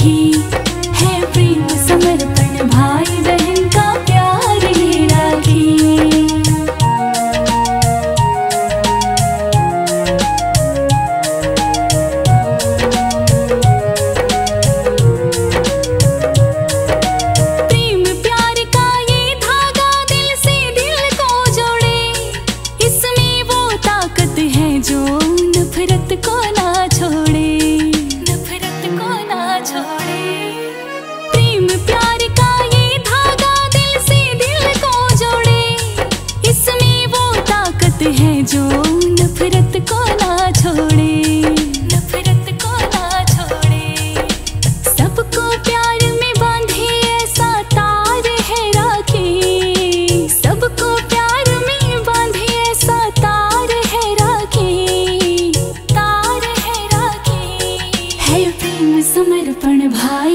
He. समर्पण भाई।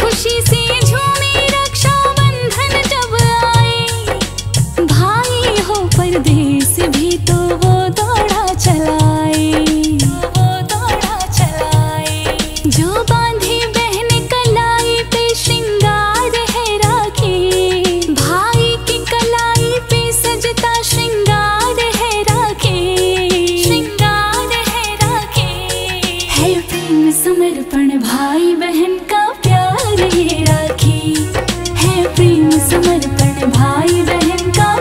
खुशी से झूमे समर्पण भाई बहन का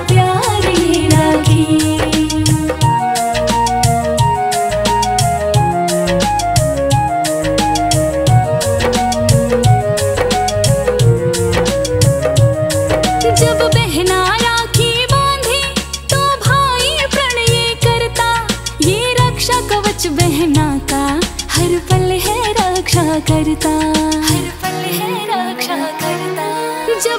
जब बहना राखी बांधी तो भाई करता, ये रक्षा कवच बहना का, हर पल है रक्षा करता। हर पल है रक्षा करता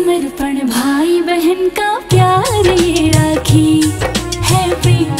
समर्पण भाई बहन का प्यार ये राखी है प्रेम